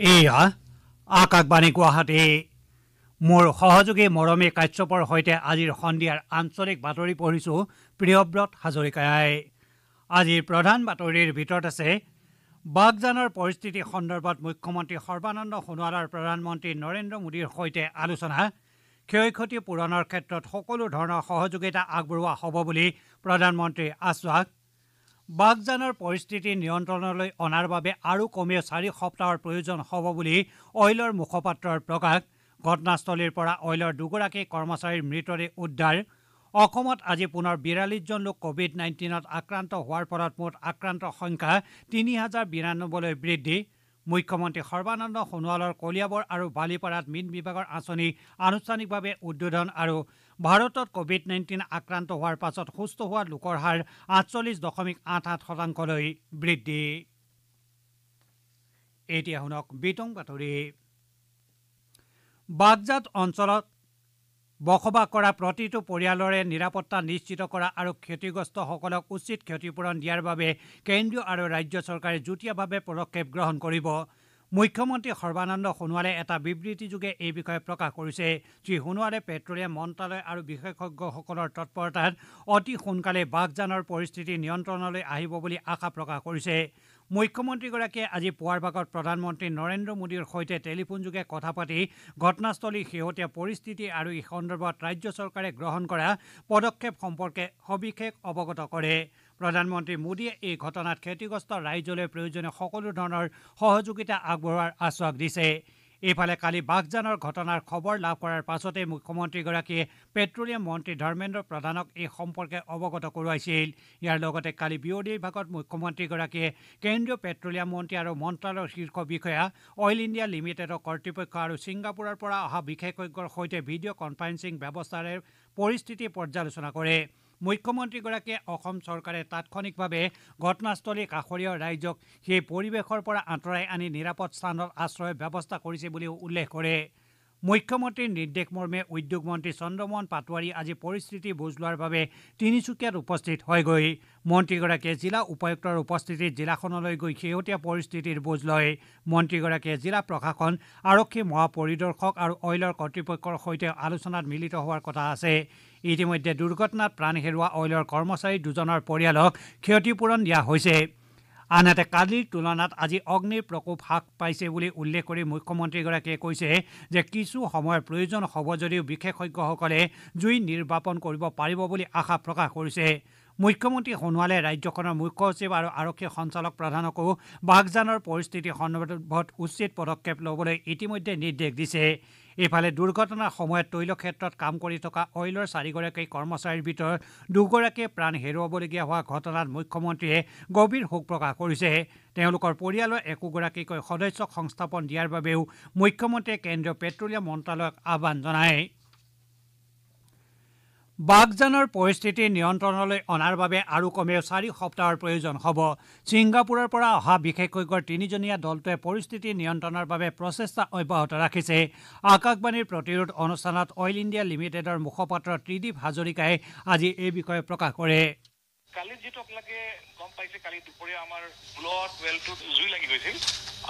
এয়া আকাশবাণী গুৱাহাটী। মোৰ সহযোগী মৰমী কাশ্যপৰ সৈতে আজিৰ সন্ধিয়াৰ আঞ্চলিক বাতৰি পঢ়িছোঁ প্ৰিয়ব্ৰত হাজৰিকাই। আজিৰ প্ৰধান বাতৰিৰ ভিতৰত আছে বাগজানৰ পৰিস্থিতি সন্দৰ্ভত মুখ্যমন্ত্ৰী সৰ্বানন্দ সোণোৱালৰ প্ৰধানমন্ত্ৰী নৰেন্দ্ৰ মোদীৰ সৈতে আলোচনা ক্ষয় ক্ষতি পূৰণৰ ক্ষেত্ৰত সকলো ধৰণৰ সহযোগিতা আগবঢ়োৱা হ'ব বুলি প্ৰধানমন্ত্ৰীৰ আশ্বাস বাগজানৰ পৰিস্থিতি নিয়ন্ত্ৰণলৈ অনাৰ বাবে আৰু কমেও চাৰি সপ্তাহৰ প্ৰয়োজন হ'ব বুলি অইলৰ মুখপাত্ৰৰ প্ৰকাশ। ঘটনাস্থলীৰ পৰা অইলৰ দুগৰাকী কৰ্মচাৰীৰ মৃতদেহ উদ্ধাৰ। অসমত আজি পুনৰ বিৰাল্লিছজন লোক কভিড নাইণ্টিনত আক্ৰান্ত হোৱাৰ ফলত মুঠ আক্ৰান্তৰ সংখ্যা তিনি হাজাৰ বিৰান্নব্বৈলৈ বৃদ্ধি। মুখ্যমন্ত্ৰী সৰ্বানন্দ সোণোৱালৰ কলিয়াবৰ আৰু বালিপাৰাত মীন বিভাগৰ আঁচনি আনুষ্ঠানিকভাৱে উদ্বোধন আৰু ভাৰতত কভিড নাইণ্টিন আক্ৰান্ত হোৱাৰ পাছত সুস্থ হোৱা লোকৰ হাৰ আঠচল্লিছ দশমিক আঠ আঠ শতাংশলৈ বৃদ্ধি। এতিয়া শুনক বিতং বাতৰি। বাগজাত অঞ্চলত বসবাস কৰা প্ৰতিটো পৰিয়ালৰে নিৰাপত্তা নিশ্চিত কৰা আৰু ক্ষতিগ্ৰস্তসকলক উচিত ক্ষতিপূৰণ দিয়াৰ বাবে কেন্দ্ৰীয় আৰু ৰাজ্য চৰকাৰে যুটীয়াভাৱে পদক্ষেপ গ্ৰহণ কৰিব। মুখ্যমন্ত্ৰী সৰ্বানন্দ সোণোৱালে এটা বিবৃতিযোগে এই বিষয়ে প্ৰকাশ কৰিছে। শ্ৰীসোণোৱালে পেট্ৰলিয়াম মন্ত্ৰালয় আৰু বিশেষজ্ঞসকলৰ তৎপৰতাত অতি সোনকালে বাঘজানৰ পৰিস্থিতি নিয়ন্ত্ৰণলৈ আহিব বুলি আশা প্ৰকাশ কৰিছে। মুখ্যমন্ত্ৰীগৰাকীয়ে আজি পুৱাৰ ভাগত প্ৰধানমন্ত্ৰী নৰেন্দ্ৰ মোদীৰ সৈতে টেলিফোনযোগে কথা পাতি ঘটনাস্থলীৰ শেহতীয়া পৰিস্থিতি আৰু এই সন্দৰ্ভত ৰাজ্য চৰকাৰে গ্ৰহণ কৰা পদক্ষেপ সম্পৰ্কে সবিশেষ অৱগত কৰে। প্ৰধানমন্ত্ৰী মোদীয়ে এই ঘটনাত ক্ষতিগ্ৰস্ত ৰাইজলৈ প্ৰয়োজনীয় সকলো ধৰণৰ সহযোগিতা আগবঢ়োৱাৰ আশ্বাস দিছে। ইফালে কালি বাঘজানৰ ঘটনাৰ খবৰ লাভ কৰাৰ পাছতে মুখ্যমন্ত্ৰীগৰাকীয়ে পেট্ৰলিয়াম মন্ত্ৰী ধৰ্মেন্দ্ৰ প্ৰধানক এই সম্পৰ্কে অৱগত কৰোৱাইছিল। ইয়াৰ লগতে কালি বিয়লিৰ ভাগত মুখ্যমন্ত্ৰীগৰাকীয়ে কেন্দ্ৰীয় পেট্ৰলিয়াম মন্ত্ৰী আৰু মন্ত্ৰালয়ৰ শীৰ্ষ বিষয়া অইল ইণ্ডিয়া লিমিটেডৰ কৰ্তৃপক্ষ আৰু ছিংগাপুৰৰ পৰা অহা বিশেষজ্ঞৰ সৈতে ভিডিঅ' কনফাৰেন্সিং ব্যৱস্থাৰে পৰিস্থিতি পৰ্যালোচনা কৰে। মুখ্যমন্ত্ৰীগৰাকীয়ে অসম চৰকাৰে তাৎক্ষণিকভাৱে ঘটনাস্থলী কাষৰীয়া ৰাইজক সেই পৰিৱেশৰ পৰা আঁতৰাই আনি নিৰাপদ স্থানত আশ্ৰয়ৰ ব্যৱস্থা কৰিছে বুলিও উল্লেখ কৰে। মুখ্যমন্ত্ৰীৰ নিৰ্দেশ মৰ্মে উদ্যোগ মন্ত্ৰী চন্দ্ৰমোহন পাটোৱাৰী আজি পৰিস্থিতি বুজ লোৱাৰ বাবে তিনিচুকীয়াত উপস্থিত হয়গৈ। মন্ত্ৰীগৰাকীয়ে জিলা উপায়ুক্তৰ উপস্থিতিত জিলাখনলৈ গৈ শেহতীয়া পৰিস্থিতিৰ বুজ লয়। মন্ত্ৰীগৰাকীয়ে জিলা প্ৰশাসন আৰক্ষী মহাপৰিদৰ্শক আৰু অইলৰ কৰ্তৃপক্ষৰ সৈতে আলোচনাত মিলিত হোৱাৰ কথা আছে। ইতিমধ্যে দুৰ্ঘটনাত প্ৰাণ হেৰুওৱা অইলৰ কৰ্মচাৰী দুজনৰ পৰিয়ালক ক্ষতিপূৰণ দিয়া হৈছে। আনহাতে কালিৰ তুলনাত আজি অগ্নিৰ প্ৰকোপ হ্ৰাস পাইছে বুলি উল্লেখ কৰি মুখ্যমন্ত্ৰীগৰাকীয়ে কৈছে যে কিছু সময়ৰ প্ৰয়োজন হ'ব যদিও বিশেষজ্ঞসকলে জুই নিৰ্বাপন কৰিব পাৰিব বুলি আশা প্ৰকাশ কৰিছে। মুখ্যমন্ত্ৰী সোণোৱালে ৰাজ্যখনৰ মুখ্য সচিব আৰু আৰক্ষী সঞ্চালক প্ৰধানকো বাঘজানৰ পৰিস্থিতি সন্দৰ্ভত উচিত পদক্ষেপ ল'বলৈ ইতিমধ্যে নিৰ্দেশ দিছে। ইফালে দুৰ্ঘটনাৰ সময়ত তৈল ক্ষেত্ৰত কাম কৰি থকা অইলৰ চাৰিগৰাকী কৰ্মচাৰীৰ ভিতৰত দুগৰাকীয়ে প্ৰাণ হেৰুৱাবলগীয়া হোৱা ঘটনাত মুখ্যমন্ত্ৰীয়ে গভীৰ শোক প্ৰকাশ কৰিছে তেওঁলোকৰ পৰিয়ালৰ একোগৰাকীকৈ সদস্যক সংস্থাপন দিয়াৰ বাবেও মুখ্যমন্ত্ৰীয়ে কেন্দ্ৰীয় পেট্ৰলিয়াম মন্ত্ৰালয়ক আহ্বান জনায়। বাগজানৰ পৰিস্থিতি নিয়ন্ত্ৰণলৈ অনাৰ বাবে আৰু কমেও চাৰি সপ্তাহৰ প্ৰয়োজন হ'ব। ছিংগাপুৰৰ পৰা অহা বিশেষজ্ঞৰ তিনিজনীয়া দলটোৱে পৰিস্থিতি নিয়ন্ত্ৰণৰ বাবে প্ৰচেষ্টা অব্যাহত ৰাখিছে। আকাশবাণীৰ প্ৰতিৰোধ অনুষ্ঠানত অইল ইণ্ডিয়া লিমিটেডৰ মুখপাত্ৰ ত্ৰিদীপ হাজৰিকাই আজি এই বিষয়ে প্ৰকাশ কৰে। গম পাইছে কালি দুপৰীয়া আমাৰ ব্লক ৱেলটোত জুই লাগি গৈছিল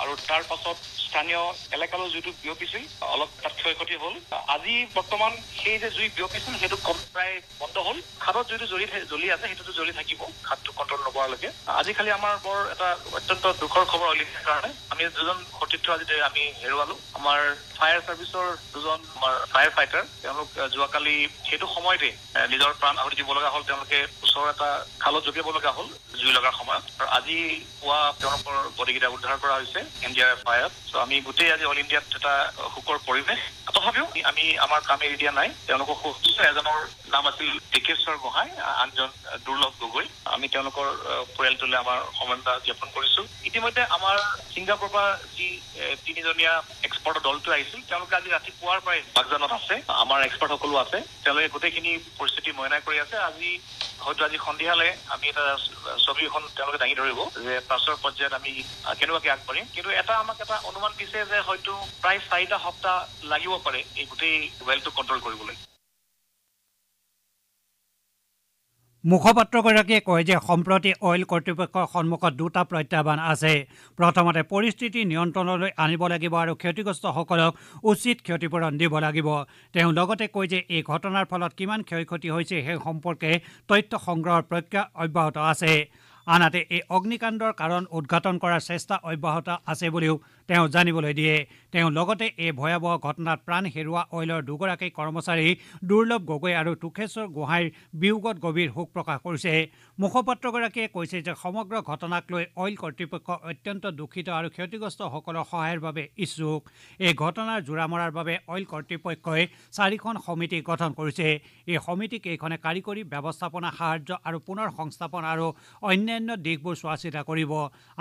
আৰু তাৰ পাছত স্থানীয় এলেকালৈ জুইটো বিয়পিছিল অলপ তাত ক্ষয় ক্ষতি হ'ল। আজি বৰ্তমান সেই যে জুই বিয়পিছিল সেইটো কম প্ৰায় বন্ধ হ'ল। খাদত জুইটো জ্বলি জ্বলি আছে সেইটোতো জ্বলি থাকিব খাদটো কণ্ট্ৰল নকৰালৈকে আজি খালি আমাৰ বৰ এটা অত্যন্ত দুখৰ খবৰ অলিকাৰ কাৰণে আমি দুজন সতীৰ্থ আজি আমি হেৰুৱালো। আমাৰ ফায়াৰ চাৰ্ভিচৰ দুজন আমাৰ ফায়াৰ ফাইটাৰ তেওঁলোক যোৱাকালি সেইটো সময়তে নিজৰ প্ৰাণ আহুতি দিব লগা হ'ল। তেওঁলোকে ওচৰৰ এটা খালত জপিয়াব লগা হ'ল। জুই লগাৰ সময়ত। আৰু আজি পুৱা তেওঁলোকৰ বডিকেইটা উদ্ধাৰ কৰা হৈছে এন ডি আৰ এফ ফায়াৰত। চ' আমি গোটেই আজি অল ইণ্ডিয়াত এটা শোকৰ পৰিৱেশ। তথাপিও আমি আমাৰ কাম এৰি দিয়া নাই তেওঁলোকক এজনৰ নাম আছিল ডিকেশ্বৰ গোহাঁই আনজন দুৰ্লভ গগৈ। আমি তেওঁলোকৰ পৰিয়ালটোলৈ আমাৰ সমন্বয় জ্ঞাপন কৰিছো। ইতিমধ্যে আমাৰ ছিংগাপুৰৰ পৰা যি তিনিজনীয়া এক্সপাৰ্টৰ দলটো আহিছিল তেওঁলোকে আজি ৰাতিপুৱাৰ পৰাই বাগজানত আছে। আমাৰ এক্সপাৰ্টসকলো আছে। তেওঁলোকে গোটেইখিনি পৰিস্থিতি মইনা কৰি আছে। আজি হয়তো আজি সন্ধিয়ালে আমি এটা ছবি এখন তেওঁলোকে দাঙি ধৰিব যে পাছৰ পৰ্যায়ত আমি কেনেকুৱাকে আগবাঢ়িম। কিন্তু এটা আমাক এটা অনুমান দিছে যে হয়তো প্ৰায় চাৰিটা সপ্তাহ লাগিব পাৰে এই গোটেই ৱেলটো কণ্ট্ৰল কৰিবলৈ। মুখপাত্ৰগৰাকীয়ে কয় যে সম্প্ৰতি অইল কৰ্তৃপক্ষৰ সন্মুখত দুটা প্ৰত্যাহ্বান আছে। প্ৰথমতে পৰিস্থিতি নিয়ন্ত্ৰণলৈ আনিব লাগিব আৰু ক্ষতিগ্ৰস্তসকলক উচিত ক্ষতিপূৰণ দিব লাগিব। তেওঁ লগতে কয় যে এই ঘটনাৰ ফলত কিমান ক্ষয় ক্ষতি হৈছে সেই সম্পৰ্কে তথ্য সংগ্ৰহৰ প্ৰক্ৰিয়া অব্যাহত আছে। আনহাতে এই অগ্নিকাণ্ডৰ কাৰণ উদঘাটন কৰাৰ চেষ্টা অব্যাহত আছে বুলিও তেওঁ জানিবলৈ দিয়ে। তেওঁ লগতে এই ভয়াৱহ ঘটনাত প্ৰাণ হেৰুওৱা অইলৰ দুগৰাকী কৰ্মচাৰী দুৰ্লভ গগৈ আৰু তোষেশ্বৰ গোহাঁইৰ বিয়োগত গভীৰ শোক প্ৰকাশ কৰিছে। মুখপাত্ৰগৰাকীয়ে কৈছে যে সমগ্ৰ ঘটনাক লৈ অইল কৰ্তৃপক্ষ অত্যন্ত দুখিত আৰু ক্ষতিগ্ৰস্তসকলৰ সহায়ৰ বাবে ইচ্ছুক। এই ঘটনাৰ জোৰা মৰাৰ বাবে অইল কৰ্তৃপক্ষই চাৰিখন সমিতি গঠন কৰিছে। এই সমিতিকেইখনে কাৰিকৰী ব্যৱস্থাপনা সাহায্য আৰু পুনৰ সংস্থাপন আৰু অন্যান্য দিশবোৰ চোৱা চিতা কৰিব।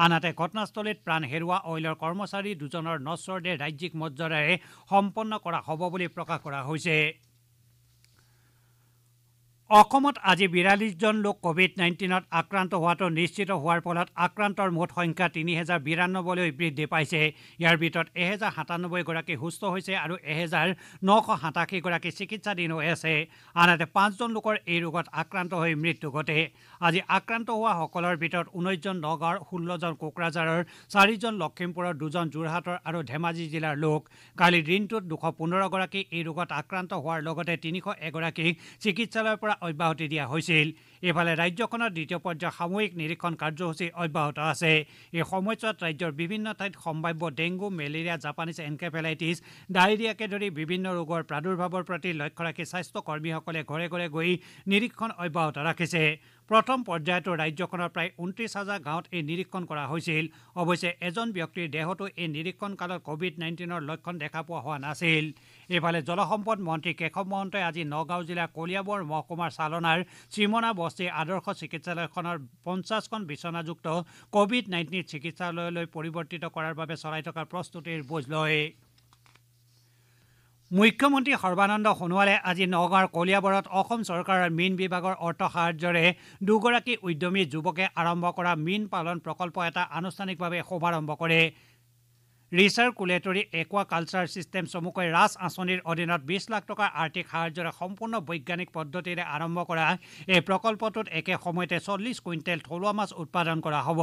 আনহাতে ঘটনাস্থলীত প্ৰাণ হেৰুওৱা অইলৰ কৰ্মচাৰী দুজনৰ নশ্বৰ দেহ ৰাজ্যিক মৰ্যাদাৰে সম্পন্ন কৰা হ'ব বুলি প্ৰকাশ কৰা হৈছে। অসমত আজি বিৰাল্লিছজন লোক কভিড নাইণ্টিনত আক্ৰান্ত হোৱাটো নিশ্চিত হোৱাৰ ফলত আক্ৰান্তৰ মুঠ সংখ্যা তিনি হেজাৰ বিৰান্নব্বৈলৈ বৃদ্ধি পাইছে। ইয়াৰ ভিতৰত এহেজাৰ সাতান্নব্বৈগৰাকী সুস্থ হৈছে আৰু এহেজাৰ নশ সাতাশীগৰাকী চিকিৎসাধীন হৈ আছে। আনহাতে পাঁচজন লোকৰ এই ৰোগত আক্ৰান্ত হৈ মৃত্যু ঘটে। আজি আক্ৰান্ত হোৱাসকলৰ ভিতৰত ঊনৈছজন নগাঁৱৰ ষোল্লজন কোকৰাঝাৰৰ চাৰিজন লখিমপুৰৰ দুজন যোৰহাটৰ আৰু ধেমাজি জিলাৰ লোক। কালি দিনটোত দুশ পোন্ধৰগৰাকী এই ৰোগত আক্ৰান্ত হোৱাৰ লগতে তিনিশ এগৰাকীক চিকিৎসালয়ৰ পৰা অব্যাহতি দিয়া হৈছিল। ইফালে ৰাজ্যখনৰ দ্বিতীয় পৰ্যায়ৰ সাময়িক নিৰীক্ষণ কাৰ্যসূচী অব্যাহত আছে। এই সময়ছোৱাত ৰাজ্যৰ বিভিন্ন ঠাইত সম্ভাৱ্য ডেংগু মেলেৰিয়া জাপানীজ এনকেফেলাইটিছ ডায়েৰিয়াকে ধৰি বিভিন্ন ৰোগৰ প্ৰাদুৰ্ভাৱৰ প্ৰতি লক্ষ্য ৰাখি স্বাস্থ্য কৰ্মীসকলে ঘৰে ঘৰে গৈ নিৰীক্ষণ অব্যাহত ৰাখিছে। প্ৰথম পৰ্যায়তো ৰাজ্যখনৰ প্ৰায় ঊনত্ৰিছ হাজাৰ গাঁৱত এই নিৰীক্ষণ কৰা হৈছিল। অৱশ্যে এজন ব্যক্তিৰ দেহতো এই নিৰীক্ষণ কালত কভিড নাইণ্টিনৰ লক্ষণ দেখা পোৱা হোৱা নাছিল। ইফালে জলসম্পদ মন্ত্ৰী কেশৱ মহন্তই আজি নগাঁও জিলাৰ কলিয়াবৰ মহকুমাৰ চালনাৰ শ্ৰীমনা বস্তি আদৰ্শ চিকিৎসালয়খনৰ পঞ্চাছখন বিচনাযুক্ত কভিড নাইণ্টিন চিকিৎসালয়লৈ পৰিৱৰ্তিত কৰাৰ বাবে চলাই থকা প্ৰস্তুতিৰ বুজ লয়। মুখ্যমন্ত্ৰী সৰ্বানন্দ সোণোৱালে আজি নগাঁৱৰ কলিয়াবৰত অসম চৰকাৰৰ মীন বিভাগৰ অৰ্থ সাহায্যৰে দুগৰাকী উদ্যমী যুৱকে আৰম্ভ কৰা মীন পালন প্ৰকল্প এটা আনুষ্ঠানিকভাৱে শুভাৰম্ভ কৰে। ৰিচাৰ্কুলেটৰী একুৱা কালচাৰ ছিষ্টেম চমুকৈ ৰাজ আঁচনিৰ অধীনত বিছ লাখ টকাৰ আৰ্থিক সাহায্যৰে সম্পূৰ্ণ বৈজ্ঞানিক পদ্ধতিৰে আৰম্ভ কৰা এই প্ৰকল্পটোত একে সময়তে চল্লিছ কুইণ্টেল থলুৱা মাছ উৎপাদন কৰা হ'ব।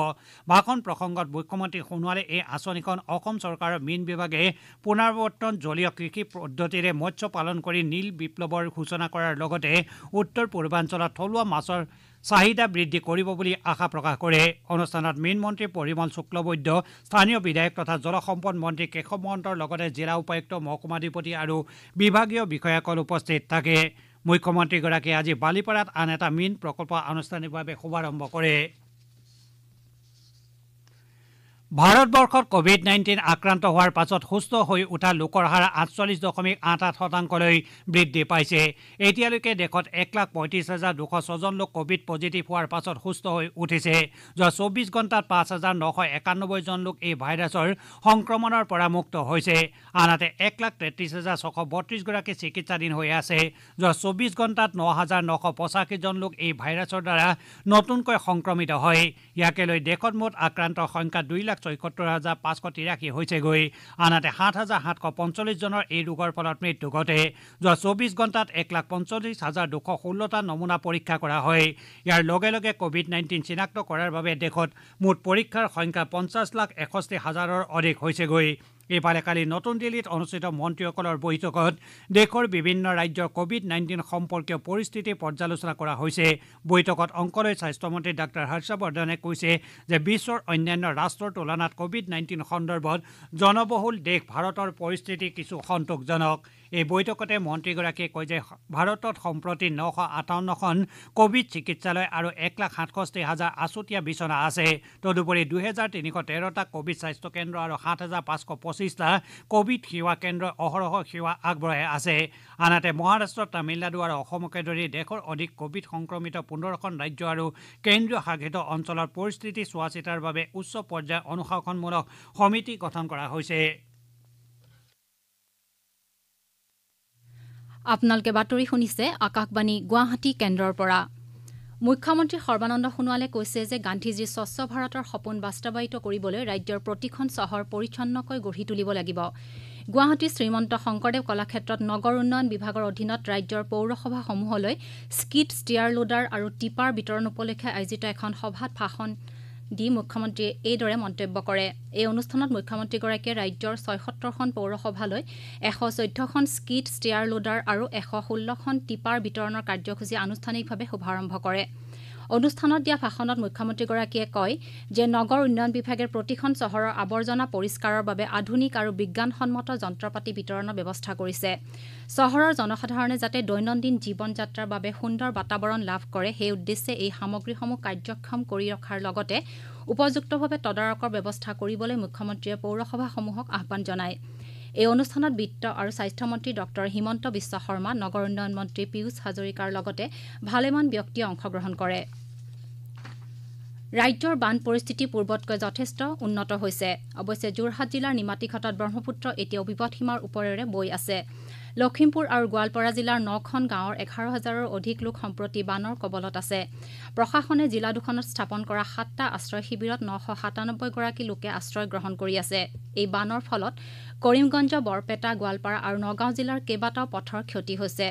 ভাষণ প্ৰসংগত মুখ্যমন্ত্ৰী সোণোৱালে এই আঁচনিখন অসম চৰকাৰৰ মীন বিভাগে পুনৰাৱৰ্তন জলীয় কৃষি পদ্ধতিৰে মৎস্য পালন কৰি নীল বিপ্লৱৰ সূচনা কৰাৰ লগতে উত্তৰ পূৰ্বাঞ্চলত থলুৱা মাছৰ চাহিদা বৃদ্ধি কৰিব বুলি আশা প্ৰকাশ কৰে। অনুষ্ঠানত মীন মন্ত্ৰী পৰিমল শুক্লবৈদ্য স্থানীয় বিধায়ক তথা জলসম্পদ মন্ত্ৰী কেশৱ মহন্তৰ লগতে জিলা উপায়ুক্ত মহকুমাধিপতি আৰু বিভাগীয় বিষয়াসকল উপস্থিত থাকে। মুখ্যমন্ত্ৰীগৰাকীয়ে আজি বালিপাৰাত আন এটা মীন প্ৰকল্প আনুষ্ঠানিকভাৱে শুভাৰম্ভ কৰে। ভাৰতবৰ্ষত কভিড নাইণ্টিন আক্ৰান্ত হোৱাৰ পাছত সুস্থ হৈ উঠা লোকৰ হাৰ আঠচল্লিছ দশমিক আঠ আঠ শতাংশলৈ বৃদ্ধি পাইছে। এতিয়ালৈকে দেশত এক লাখ পঁয়ত্ৰিছ হাজাৰ দুশ ছজন লোক কভিড পজিটিভ হোৱাৰ পাছত সুস্থ হৈ উঠিছে যোৱা চৌব্বিছ ঘণ্টাত পাঁচ হাজাৰ নশ একানব্বৈজন লোক এই ভাইৰাছৰ সংক্ৰমণৰ পৰা মুক্ত হৈছে। আনহাতে এক লাখ তেত্ৰিছ হাজাৰ ছশ বত্ৰিছগৰাকী চিকিৎসাধীন হৈ আছে যোৱা চৌব্বিছ ঘণ্টাত ন হাজাৰ নশ পঁচাশীজন লোক এই ভাইৰাছৰ দ্বাৰা নতুনকৈ সংক্ৰমিত হয়। ইয়াকে লৈ দেশত মুঠ আক্ৰান্তৰ সংখ্যা দুই লাখ ছয়সত্তৰ হাজাৰ পাঁচশ তিৰাশী হৈছেগৈ। আনহাতে সাত হাজাৰ সাতশ পঞ্চল্লিছজনৰ এই ৰোগৰ ফলত মৃত্যু ঘটে। যোৱা চৌব্বিছ ঘণ্টাত এক লাখ পঞ্চল্লিছ হাজাৰ দুশ ষোল্লটা নমুনা পৰীক্ষা কৰা হয়। ইয়াৰ লগে লগে কভিড নাইণ্টিন চিনাক্ত কৰাৰ বাবে দেশত মুঠ পৰীক্ষাৰ সংখ্যা পঞ্চাছ লাখ এষষ্ঠি হাজাৰৰ অধিক হৈছেগৈ। ইফালে কালি নতুন দিল্লীত অনুষ্ঠিত মন্ত্ৰীসকলৰ বৈঠকত দেশৰ বিভিন্ন ৰাজ্যৰ কভিড নাইণ্টিন সম্পৰ্কীয় পৰিস্থিতি পৰ্যালোচনা কৰা হৈছে। বৈঠকত অংক লৈ স্বাস্থ্যমন্ত্ৰী ডাঃ হৰ্ষবৰ্ধনে কৈছে যে বিশ্বৰ অন্যান্য ৰাষ্ট্ৰৰ তুলনাত কভিড নাইণ্টিন সন্দৰ্ভত জনবহুল দেশ ভাৰতৰ পৰিস্থিতি কিছু সন্তোষজনক। এই বৈঠকতে মন্ত্ৰীগৰাকীয়ে কয় যে ভাৰতত সম্প্ৰতি নশ আঠাৱন্নখন কভিড চিকিৎসালয় আৰু এক লাখ সাতষষ্ঠি হাজাৰ আছুতীয়া বিচনা আছে। তদুপৰি দুহেজাৰ তিনিশ তেৰটা কভিড স্বাস্থ্যকেন্দ্ৰ আৰু সাত হাজাৰ পাঁচশ পঁচিছটা কভিড সেৱা কেন্দ্ৰই অহৰহ সেৱা আগবঢ়াই আছে। আনহাতে মহাৰাষ্ট্ৰ তামিলনাডু আৰু অসমকে ধৰি দেশৰ অধিক কভিড সংক্ৰমিত পোন্ধৰখন ৰাজ্য আৰু কেন্দ্ৰীয় শাসিত অঞ্চলৰ পৰিস্থিতি চোৱা চিতাৰ বাবে উচ্চ পৰ্যায়ৰ অনুশাসনমূলক সমিতি গঠন কৰা হৈছে। আপোনালোকে বাতৰি শুনিছে আকাশবাণী গুৱাহাটী কেন্দ্ৰৰ পৰা। মুখ্যমন্ত্ৰী সৰ্বানন্দ সোণোৱালে কৈছে যে গান্ধীজীৰ স্বচ্ছ ভাৰতৰ সপোন বাস্তৱায়িত কৰিবলৈ ৰাজ্যৰ প্ৰতিখন চহৰ পৰিচ্ছন্নকৈ গঢ়ি তুলিব লাগিব। গুৱাহাটীৰ শ্ৰীমন্ত শংকৰদেৱ কলাক্ষেত্ৰত নগৰ উন্নয়ন বিভাগৰ অধীনত ৰাজ্যৰ পৌৰসভাসমূহলৈ স্কিট ষ্টিয়াৰ লোডাৰ আৰু টিপাৰ বিতৰণ উপলক্ষে আয়োজিত এখন সভাত ভাষণ দি মুখ্যমন্ত্ৰীয়ে এইদৰে মন্তব্য কৰে। এই অনুষ্ঠানত মুখ্যমন্ত্ৰীগৰাকীয়ে ৰাজ্যৰ ছয়সত্তৰখন পৌৰসভালৈ এশ চৈধ্যখন স্কিট ষ্টিয়াৰ লোডাৰ আৰু এশ ষোল্লখন টিপাৰ বিতৰণৰ কাৰ্যসূচী আনুষ্ঠানিকভাৱে শুভাৰম্ভ কৰে। অনুষ্ঠানত দিয়া ভাষণত মুখ্যমন্ত্ৰীগৰাকীয়ে কয় যে নগৰ উন্নয়ন বিভাগে প্ৰতিখন চহৰৰ আৱৰ্জনা পৰিষ্কাৰৰ বাবে আধুনিক আৰু বিজ্ঞানসন্মত যন্ত্ৰপাতি বিতৰণৰ ব্যৱস্থা কৰিছে। চহৰৰ জনসাধাৰণে যাতে দৈনন্দিন জীৱন যাত্ৰাৰ বাবে সুন্দৰ বাতাবৰণ লাভ কৰে সেই উদ্দেশ্যে এই সামগ্ৰীসমূহ কাৰ্যক্ষম কৰি ৰখাৰ লগতে উপযুক্তভাৱে তদাৰকৰ ব্যৱস্থা কৰিবলৈ মুখ্যমন্ত্ৰীয়ে পৌৰসভাসমূহক আহ্বান জনায়। এই অনুষ্ঠানত বিত্ত আৰু স্বাস্থ্যমন্ত্ৰী ডঃ হিমন্ত বিশ্ব শৰ্মা নগৰ উন্নয়ন মন্ত্ৰী পীয়ুষ হাজৰিকাৰ লগতে ভালেমান ব্যক্তিয়ে অংশগ্ৰহণ কৰে। ৰাজ্যৰ বান পৰিস্থিতি পূৰ্বতকৈ যথেষ্ট উন্নত হৈছে। অৱশ্যে যোৰহাট জিলাৰ নিমাতীঘাটত ব্ৰহ্মপুত্ৰ এতিয়াও বিপদসীমাৰ ওপৰেৰে বৈ আছে। লখিমপুৰ আৰু গোৱালপাৰা জিলাৰ নখন গাঁৱৰ এঘাৰ হাজাৰৰ অধিক লোক সম্প্ৰতি বানৰ কবলত আছে। প্ৰশাসনে জিলা দুখনত স্থাপন কৰা সাতটা আশ্ৰয় শিবিৰত নশ সাতানব্বৈগৰাকী লোকে আশ্ৰয় গ্ৰহণ কৰি আছে। এই বানৰ ফলত কৰিমগঞ্জ বৰপেটা গোৱালপাৰা আৰু নগাঁও জিলাৰ কেইবাটাও পথৰ ক্ষতি হৈছে।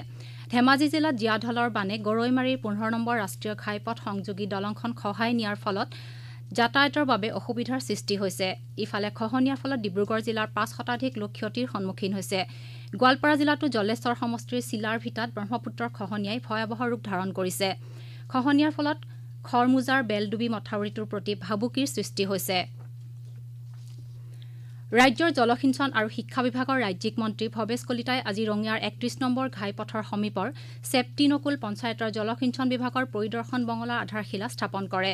ধেমাজি জিলাত জীয়াঢলৰ বানে গৰৈমাৰীৰ পোন্ধৰ নম্বৰ ৰাষ্ট্ৰীয় ঘাইপথ সংযোগী দলংখন খহাই নিয়াৰ ফলত যাতায়াতৰ বাবে অসুবিধাৰ সৃষ্টি হৈছে। ইফালে খহনীয়াৰ ফলত ডিব্ৰুগড় জিলাৰ পাঁচ শতাধিক লোক ক্ষতিৰ সন্মুখীন হৈছে। গোৱালপাৰা জিলাতো জলেশ্বৰ সমষ্টিৰ চিলাৰ ভিটাত ব্ৰহ্মপুত্ৰৰ খহনীয়াই ভয়াৱহ ৰূপ ধাৰণ কৰিছে। খহনীয়াৰ ফলত খৰমোজাৰ বেলডুবি মথাউৰিটোৰ প্ৰতি ভাবুকিৰ সৃষ্টি হৈছে। ৰাজ্যৰ জলসিঞ্চন আৰু শিক্ষা বিভাগৰ ৰাজ্যিক মন্ত্ৰী ভৱেশ কলিতাই আজি ৰঙিয়াৰ একত্ৰিশ নম্বৰ ঘাইপথৰ সমীপৰ চেপ্তিনকুল পঞ্চায়তৰ জলসিঞ্চন বিভাগৰ পৰিদৰ্শন বঙলাৰ আধাৰশিলা স্থাপন কৰে।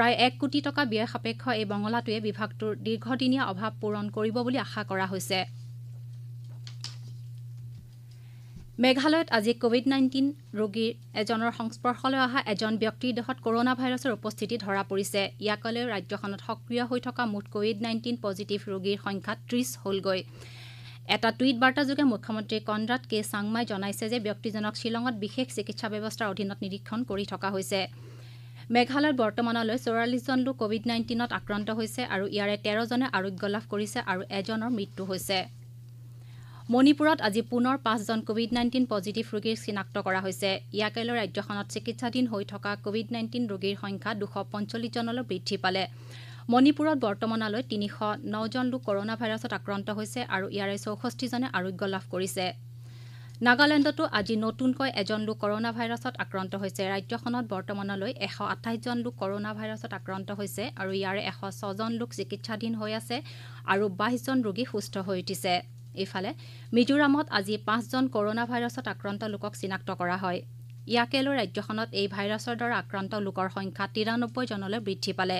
প্ৰায় এক কোটি টকা ব্যয় সাপেক্ষ এই বঙলাটোৱে বিভাগটোৰ দীৰ্ঘদিনীয়া অভাৱ পূৰণ কৰিব বুলি আশা কৰা হৈছে। মেঘালয়ত আজি কভিড নাইণ্টিন ৰোগীৰ এজনৰ সংস্পৰ্শলৈ অহা এজন ব্যক্তিৰ দেহত কৰোণা ভাইৰাছৰ উপস্থিতি ধৰা পৰিছে। ইয়াকে লৈ ৰাজ্যখনত সক্ৰিয় হৈ থকা মুঠ কভিড নাইণ্টিন পজিটিভ ৰোগীৰ সংখ্যা ত্ৰিছ হ'লগৈ। এটা টুইট বাৰ্তাযোগে মুখ্যমন্ত্ৰী কনৰাড কে চাংমাই জনাইছে যে ব্যক্তিজনক শ্বিলঙত বিশেষ চিকিৎসা ব্যৱস্থাৰ অধীনত নিৰীক্ষণ কৰি থকা হৈছে। মেঘালয়ত বৰ্তমানলৈ চৌৰাল্লিছজন লোক কভিড নাইণ্টিনত আক্ৰান্ত হৈছে আৰু ইয়াৰে তেৰজনে আৰোগ্য লাভ কৰিছে আৰু এজনৰ মৃত্যু হৈছে। মণিপুৰত আজি পুনৰ পাঁচজন কভিড নাইণ্টিন পজিটিভ ৰোগীৰ চিনাক্ত কৰা হৈছে। ইয়াকে লৈ ৰাজ্যখনত চিকিৎসাধীন হৈ থকা কভিড নাইণ্টিন ৰোগীৰ সংখ্যা দুশ পঞ্চল্লিছজনলৈ বৃদ্ধি পালে। মণিপুৰত বৰ্তমানলৈ তিনিশ নজন লোক কৰোণা ভাইৰাছত আক্ৰান্ত হৈছে আৰু ইয়াৰে চৌষষ্ঠিজনে আৰোগ্য লাভ কৰিছে। নাগালেণ্ডতো আজি নতুনকৈ এজন লোক কৰোণা ভাইৰাছত আক্ৰান্ত হৈছে। ৰাজ্যখনত বৰ্তমানলৈ এশ আঠাইছজন লোক কৰোণা ভাইৰাছত আক্ৰান্ত হৈছে আৰু ইয়াৰে এশ ছজন লোক চিকিৎসাধীন হৈ আছে আৰু বাইছজন ৰোগী সুস্থ হৈ উঠিছে। ইফালে মিজোৰামত আজি পাঁচজন কৰোণা ভাইৰাছত আক্ৰান্ত লোকক চিনাক্ত কৰা হয়। ইয়াকে লৈ ৰাজ্যখনত এই ভাইৰাছৰ দ্বাৰা আক্ৰান্ত লোকৰ সংখ্যা তিৰানব্বৈজনলৈ বৃদ্ধি পালে।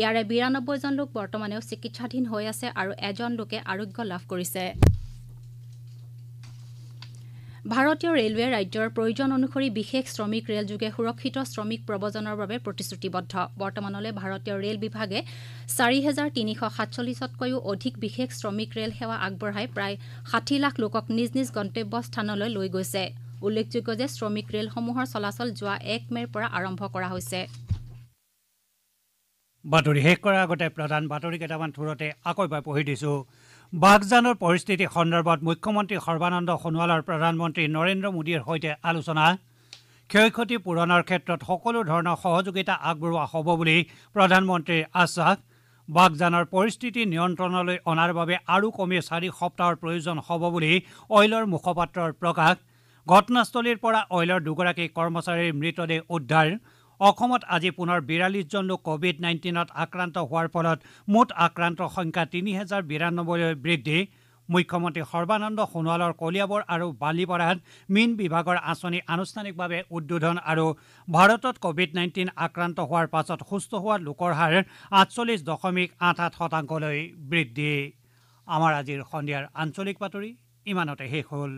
ইয়াৰে বিৰানব্বৈজন লোক বৰ্তমানেও চিকিৎসাধীন হৈ আছে আৰু এজন লোকে আৰোগ্য লাভ কৰিছে। ভাৰতীয় ৰেলৱে ৰাজ্যৰ প্ৰয়োজন অনুসৰি বিশেষ শ্ৰমিক ৰেলযোগে সুৰক্ষিত শ্ৰমিক প্ৰৱজনৰ বাবে প্ৰতিশ্ৰুতিবদ্ধ। বৰ্তমানলৈ ভাৰতীয় ৰেল বিভাগে চাৰি হেজাৰ তিনিশ সাতচল্লিছতকৈও অধিক বিশেষ শ্ৰমিক ৰেল সেৱা আগবঢ়াই প্ৰায় ষাঠি লাখ লোকক নিজ নিজ গন্তব্যস্থানলৈ লৈ গৈছে। উল্লেখযোগ্য যে শ্ৰমিক ৰেলসমূহৰ চলাচল যোৱা এক মেৰ পৰা আৰম্ভ কৰা হৈছে। বাতৰি শেষ কৰাৰ আগতে প্ৰধান বাতৰি কেইটামান থোৰতে আকৌ পঢ়ি দিছোঁ। বাগজানৰ পৰিস্থিতি সন্দৰ্ভত মুখ্যমন্ত্ৰী সৰ্বানন্দ সোণোৱালৰ প্ৰধানমন্ত্ৰী নৰেন্দ্ৰ মোদীৰ সৈতে আলোচনা। ক্ষয় ক্ষতি পূৰণৰ ক্ষেত্ৰত সকলো ধৰণৰ সহযোগিতা আগবঢ়োৱা হ'ব বুলি প্ৰধানমন্ত্ৰীৰ আশ্বাস। বাগজানৰ পৰিস্থিতি নিয়ন্ত্ৰণলৈ অনাৰ বাবে আৰু কমে চাৰি সপ্তাহৰ প্ৰয়োজন হ'ব বুলি অইলৰ মুখপাত্ৰৰ প্ৰকাশ। ঘটনাস্থলীৰ পৰা অইলৰ দুগৰাকী কৰ্মচাৰীৰ মৃতদেহ উদ্ধাৰ। অসমত আজি পুনৰ বিৰাল্লিছজন লোক কভিড নাইণ্টিনত আক্ৰান্ত হোৱাৰ ফলত মুঠ আক্ৰান্তৰ সংখ্যা তিনি হেজাৰ বিৰান্নব্বৈলৈ বৃদ্ধি। মুখ্যমন্ত্ৰী সৰ্বানন্দ সোণোৱালৰ কলিয়াবৰ আৰু বালিপাৰাত মীন বিভাগৰ আঁচনি আনুষ্ঠানিকভাৱে উদ্বোধন আৰু ভাৰতত কভিড নাইণ্টিন আক্ৰান্ত হোৱাৰ পাছত সুস্থ হোৱা লোকৰ হাৰ আঠচল্লিছ দশমিক আঠ আঠ শতাংশলৈ বৃদ্ধি। আমাৰ আজিৰ সন্ধিয়াৰ আঞ্চলিক বাতৰি ইমানতে শেষ হ'ল।